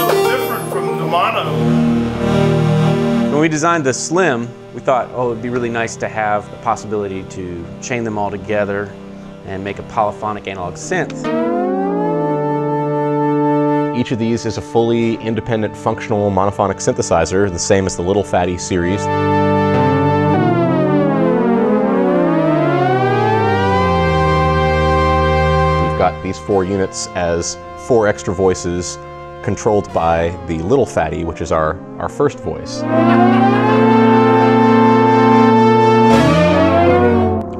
used to. It's so, different from the mono. When we designed the Slim, we thought, oh, it'd be really nice to have the possibility to chain them all together and make a polyphonic analog synth. Each of these is a fully independent functional monophonic synthesizer, the same as the Little Phatty series. We've got these four units as four extra voices controlled by the Little Phatty, which is our, our first voice.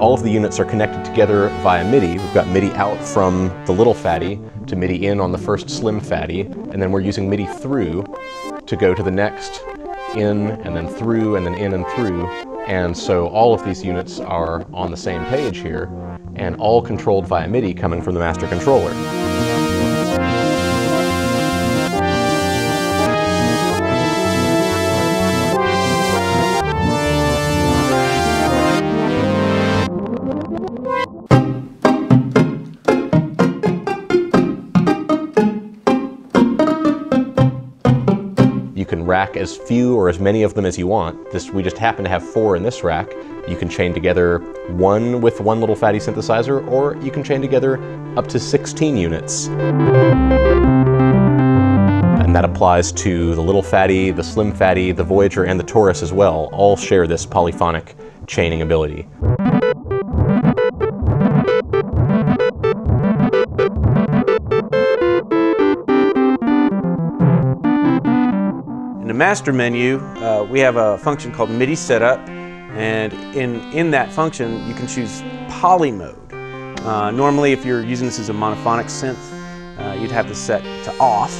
All of the units are connected together via MIDI. We've got MIDI out from the Little Phatty to MIDI in on the first Slim Phatty, and then we're using MIDI through to go to the next in and then through and then in and through. And so all of these units are on the same page here and all controlled via MIDI coming from the master controller. Rack as few or as many of them as you want. This, we just happen to have four in this rack. You can chain together one with one Little Phatty synthesizer, or you can chain together up to 16 units. And that applies to the Little Phatty, the Slim Phatty, the Voyager, and the Taurus as well. All share this polyphonic chaining ability. Master menu, uh, we have a function called MIDI setup, and in, in that function, you can choose poly mode. Uh, normally, if you're using this as a monophonic synth, uh, you'd have this set to off.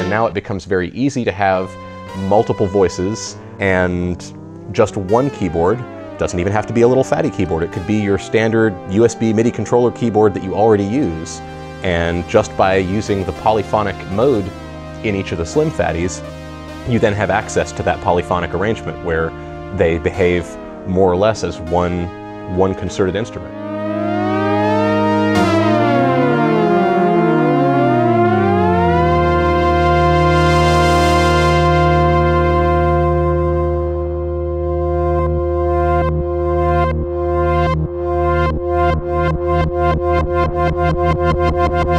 And now it becomes very easy to have multiple voices and just one keyboard. Doesn't even have to be a Little Phatty keyboard. It could be your standard USB MIDI controller keyboard that you already use. And just by using the polyphonic mode in each of the Slim Phattys, you then have access to that polyphonic arrangement where they behave more or less as one, one concerted instrument.